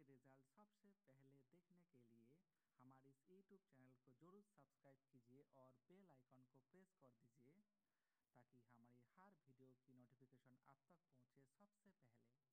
के रिज़ल्ट सबसे पहले देखने के लिए हमारे इस यूट्यूब चैनल को ज़रूर सब्सक्राइब कीजिए और बेल आइकन को प्रेस कर दीजिए ताकि हमारी हर वीडियो की नोटिफिकेशन आप तक पहुँचे सबसे पहले।